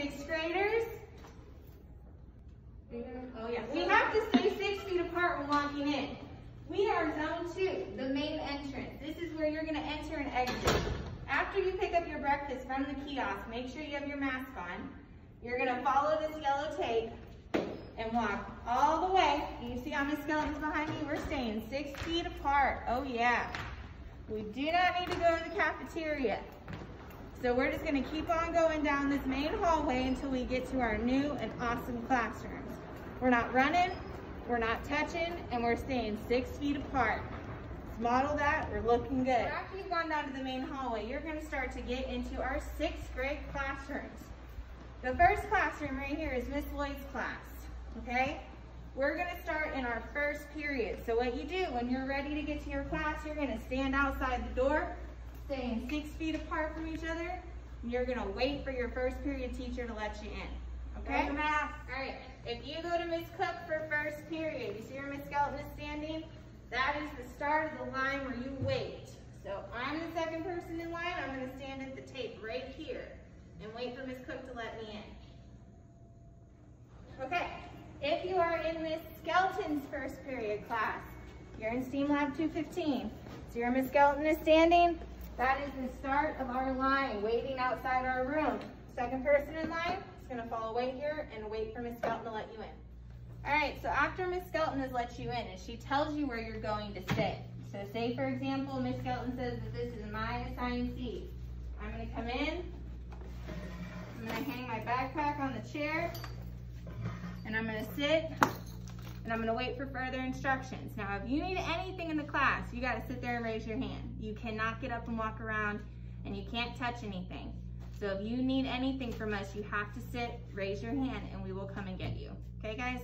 sixth graders. Oh yeah, we have to stay six feet apart when walking in. We are zone two, the main entrance. This is where you're gonna enter and exit. After you pick up your breakfast from the kiosk, make sure you have your mask on. You're gonna follow this yellow tape and walk all the way. You see how Miss Skelton's behind me? We're staying six feet apart. Oh yeah. We do not need to go to the cafeteria. So we're just gonna keep on going down this main hallway until we get to our new and awesome classrooms. We're not running, we're not touching, and we're staying six feet apart. Let's model that, we're looking good. After you've gone down to the main hallway, you're gonna start to get into our sixth grade classrooms. The first classroom right here is Miss Lloyd's class, okay? We're gonna start in our first period. So what you do when you're ready to get to your class, you're gonna stand outside the door, staying six feet apart from each other. And you're gonna wait for your first period teacher to let you in, okay? All right, if you go to Miss Cook for first period, you see where Miss Skelton is standing? That is the start of the line where you wait. So I'm the second person in line, I'm gonna stand at the tape right here and wait for Miss Cook to let me in. Okay, if you are in Miss Skelton's first period class, you're in STEAM Lab 215. So your Miss Skelton is standing. That is the start of our line, waiting outside our room. Second person in line is gonna fall away here and wait for Miss Skelton to let you in. All right, so after Miss Skelton has let you in and she tells you where you're going to sit. So say for example, Miss Skelton says that this is my assigned seat. I'm gonna come in, I'm gonna hang my backpack on the chair, and I'm gonna sit and I'm gonna wait for further instructions. Now, if you need anything in the class, you gotta sit there and raise your hand. You cannot get up and walk around and you can't touch anything. So if you need anything from us, you have to sit, raise your hand, and we will come and get you. Okay, guys?